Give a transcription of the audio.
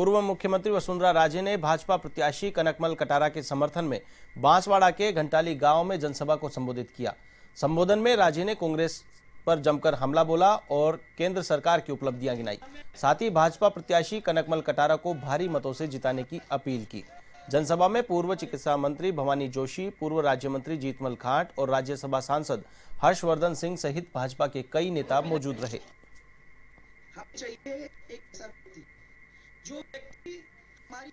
पूर्व मुख्यमंत्री वसुंधरा राजे ने भाजपा प्रत्याशी कनकमल कटारा के समर्थन में बांसवाड़ा के घंटाली गाँव में जनसभा को संबोधित किया। संबोधन में राजे ने कांग्रेस पर जमकर हमला बोला और केंद्र सरकार की उपलब्धियाँ गिनाई। साथ ही भाजपा प्रत्याशी कनकमल कटारा को भारी मतों से जिताने की अपील की। जनसभा में पूर्व चिकित्सा मंत्री भवानी जोशी, पूर्व राज्य मंत्री जीतमल खाट और राज्यसभा सांसद हर्षवर्धन सिंह सहित भाजपा के कई नेता मौजूद रहे। जो व्यक्ति हमारी